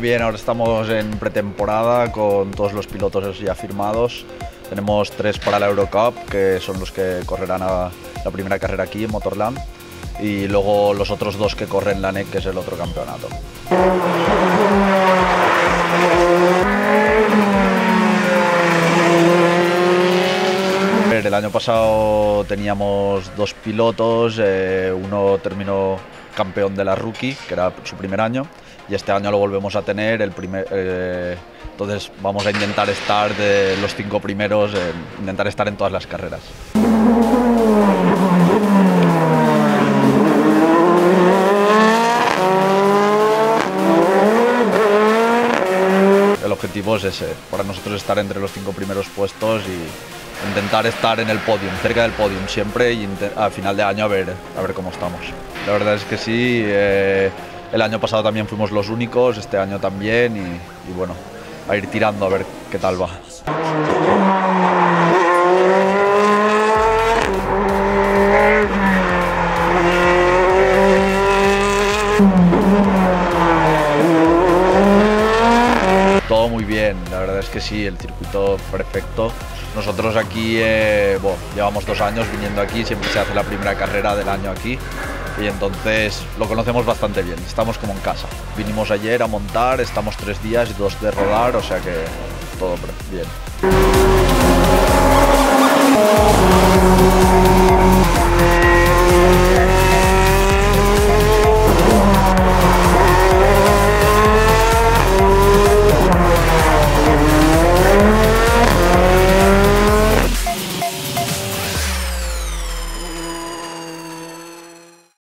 bien, ahora estamos en pretemporada con todos los pilotos ya firmados. Tenemos tres para la Eurocup, que son los que correrán a la primera carrera aquí en Motorland. Y luego los otros dos que corren la NEC, que es el otro campeonato. El año pasado teníamos dos pilotos, eh, uno terminó campeón de la rookie, que era su primer año, y este año lo volvemos a tener, el primer, eh, entonces vamos a intentar estar de los cinco primeros, intentar estar en todas las carreras. El objetivo es ese, para nosotros estar entre los cinco primeros puestos y intentar estar en el podium, cerca del podium siempre y a final de año a ver, a ver cómo estamos. La verdad es que sí, eh, el año pasado también fuimos los únicos, este año también y, bueno, a ir tirando a ver qué tal va. Todo muy bien, la verdad es que sí, el circuito perfecto. Nosotros aquí eh, bueno, llevamos dos años viniendo aquí, siempre se hace la primera carrera del año aquí y entonces lo conocemos bastante bien, estamos como en casa. Vinimos ayer a montar, estamos tres días y dos de rodar, o sea que todo bien.